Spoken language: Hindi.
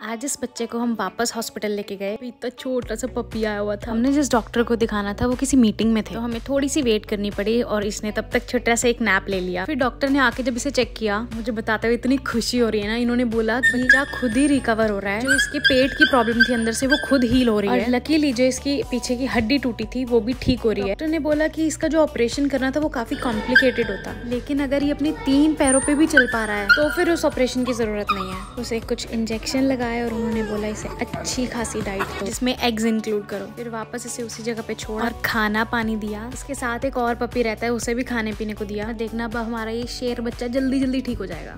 आज इस बच्चे को हम वापस हॉस्पिटल लेके गए। इतना छोटा सा पपी आया हुआ था। हमने जिस डॉक्टर को दिखाना था वो किसी मीटिंग में थे। तो हमें थोड़ी सी वेट करनी पड़ी और इसने तब तक छोटा सा एक नैप ले लिया। फिर डॉक्टर ने आके जब इसे चेक किया मुझे बताते हुए इतनी खुशी हो रही है ना। इन्होंने बोला बच्चा खुद ही रिकवर हो रहा है। जो इसके पेट की प्रॉब्लम थी अंदर से वो खुद हील हो रही है। लकीली जो इसकी पीछे की हड्डी टूटी थी वो भी ठीक हो रही है। डॉक्टर ने बोला की इसका जो ऑपरेशन करना था वो काफ़ी कॉम्प्लिकेटेड होता। लेकिन अगर ये अपने तीन पैरों पर भी चल पा रहा है तो फिर उस ऑपरेशन की ज़रूरत नहीं है। उसे कुछ इंजेक्शन लगाए और उन्होंने बोला इसे अच्छी खासी डाइट दो जिसमें एग्स इंक्लूड करो। फिर वापस इसे उसी जगह पे छोड़ और खाना पानी दिया। इसके साथ एक और पपी रहता है, उसे भी खाने पीने को दिया। देखना अब हमारा ये शेर बच्चा जल्दी जल्दी ठीक हो जाएगा।